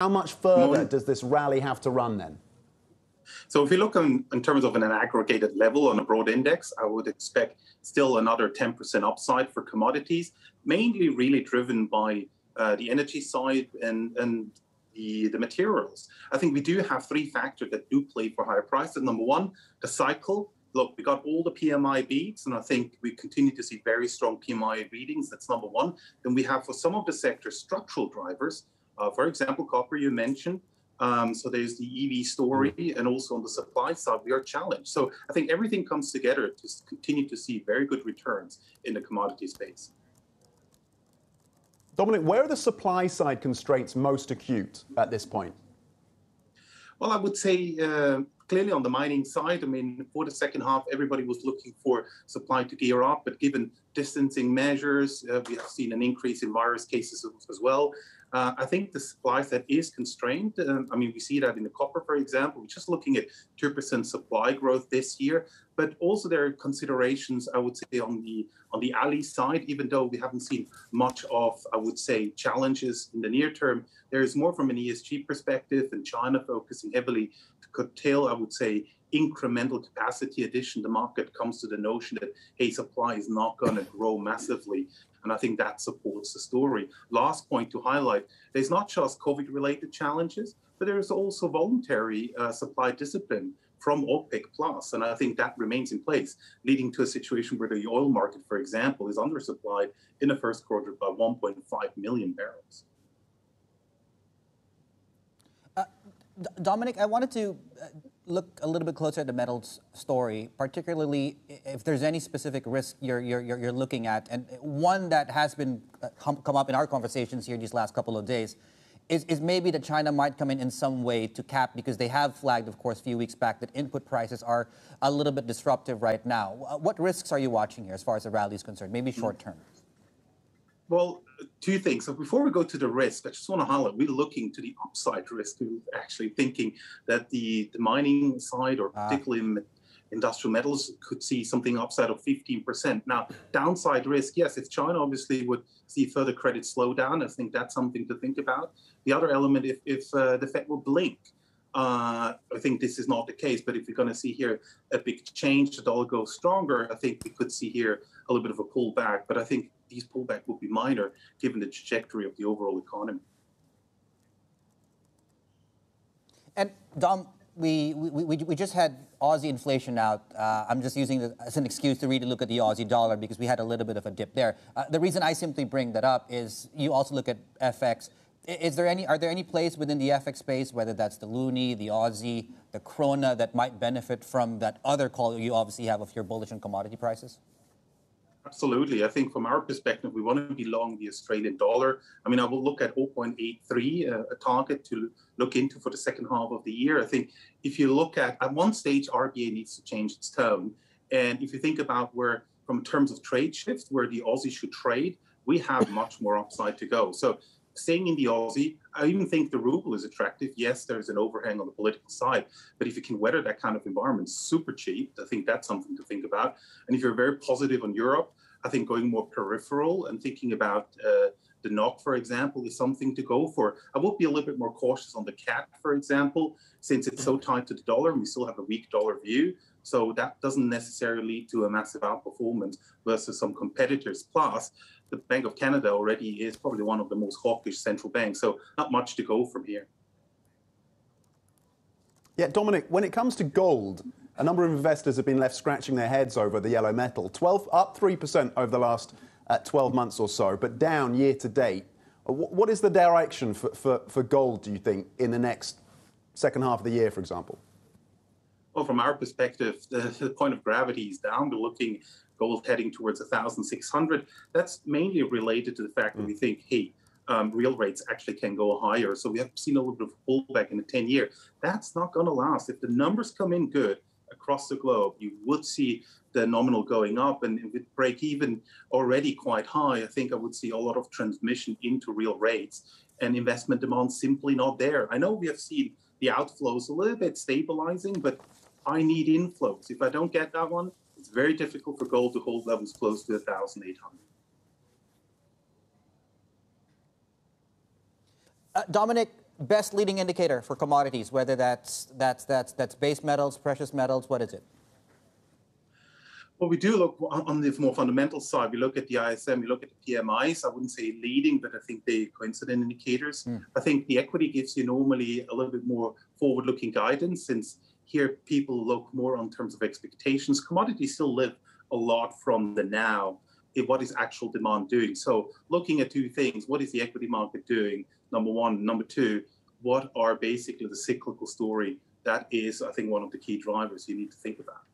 How much further does this rally have to run then? So if you look in, in terms of an, aggregated level on a broad index, I would expect still another 10% upside for commodities, mainly really driven by uh, the energy side and, and the, the materials. I think we do have three factors that do play for higher prices. Number one, the cycle. Look, we got all the PMI beats, and I think we continue to see very strong PMI readings. That's number one. Then we have for some of the sectors structural drivers. Uh, for example, copper you mentioned. Um, so there's the EV story, mm-hmm. and also on the supply side, we are challenged. So I think everything comes together to continue to see very good returns in the commodity space. Dominic, where are the supply side constraints most acute at this point? Well, I would say uh, clearly on the mining side, I mean, for the second half, everybody was looking for supply to gear up, but given distancing measures, uh, we have seen an increase in virus cases as well. Uh, I think the supply side is constrained. Um, I mean, we see that in the copper, for example. We're just looking at 2% supply growth this year, but also there are considerations, I would say, on the on the Ali side. Even though we haven't seen much of, I would say, challenges in the near term, there is more from an ESG perspective, and China focusing heavily curtail, I would say, incremental capacity addition. The market comes to the notion that hey, supply is not going to grow massively. And I think that supports the story. Last point to highlight there's not just COVID related challenges, but there's also voluntary uh, supply discipline from OPEC plus, and I think that remains in place, leading to a situation where the oil market, for example, is undersupplied in the first quarter by 1.5 million barrels. Uh, Dominic, I wanted to uh, look a little bit closer at the metals story, particularly if there's any specific risk you're, you're, you're looking at. And one that has been uh, come, come up in our conversations here these last couple of days is, is maybe that China might come in in some way to cap, because they have flagged, of course, a few weeks back that input prices are a little bit disruptive right now. What risks are you watching here as far as the rally is concerned, maybe short term? Well, two things. So before we go to the risk, I just want to highlight we're looking to the upside risk. We're actually thinking that the, the mining side, or ah. particularly industrial metals, could see something upside of 15%. Now, downside risk, yes, if China obviously would see further credit slowdown, I think that's something to think about. The other element, if, if uh, the Fed will blink, uh, I think this is not the case, but if you're going to see here a big change, the dollar goes stronger, I think we could see here a little bit of a pullback. But I think these pullback will be minor given the trajectory of the overall economy. And Dom, we, we, we, just had Aussie inflation out. Uh, I'm just using it as an excuse to really look at the Aussie dollar because we had a little bit of a dip there. Uh, the reason I simply bring that up is you also look at FX. Is there any, are there any plays within the FX space, whether that's the loonie, the Aussie, the krona, that might benefit from that other call you obviously have if you're bullish on commodity prices? Absolutely. I think from our perspective, we want to be long the Australian dollar. I mean, I will look at 0.83, uh, a target to look into for the second half of the year. I think if you look at, at one stage, RBA needs to change its tone. And if you think about where, from terms of trade shift, where the Aussie should trade, we have much more upside to go. So staying in the Aussie, I even think the ruble is attractive. Yes, there's an overhang on the political side, but if you can weather that kind of environment super cheap, I think that's something to think about. And if you're very positive on Europe, I think going more peripheral and thinking about uh, the NOK, for example, is something to go for. I would be a little bit more cautious on the CAD, for example, since it's so tied to the dollar and we still have a weak dollar view. So that doesn't necessarily lead to a massive outperformance versus some competitors. Plus, the Bank of Canada already is probably one of the most hawkish central banks. So not much to go from here. Yeah, Dominic, when it comes to gold, a number of investors have been left scratching their heads over the yellow metal. 12 up 3% over the last uh, 12 months or so, but down year to date. Uh, what is the direction for, for, for gold, do you think, in the next second half of the year, for example? Well, from our perspective, the, the point of gravity is down. We're looking gold heading towards 1,600. That's mainly related to the fact that we mm. think, hey, um, real rates actually can go higher. So we have seen a little bit of pullback in the 10 year. That's not going to last. If the numbers come in good across the globe, you would see the nominal going up and with break even already quite high. I think I would see a lot of transmission into real rates and investment demand simply not there. I know we have seen the outflows a little bit stabilizing, but I need inflows. If I don't get that one, it's very difficult for gold to hold levels close to 1,800. Uh, Dominic, best leading indicator for commodities, whether that's that's that's that's base metals, precious metals. What is it? Well, we do look on the more fundamental side. We look at the ISM, we look at the PMIs. I wouldn't say leading, but I think they coincident indicators. Mm. I think the equity gives you normally a little bit more forward-looking guidance, since here people look more on terms of expectations. Commodities still live a lot from the now. What is actual demand doing? So, looking at two things: what is the equity market doing? Number one. Number two, what are basically the cyclical story? That is, I think, one of the key drivers you need to think about.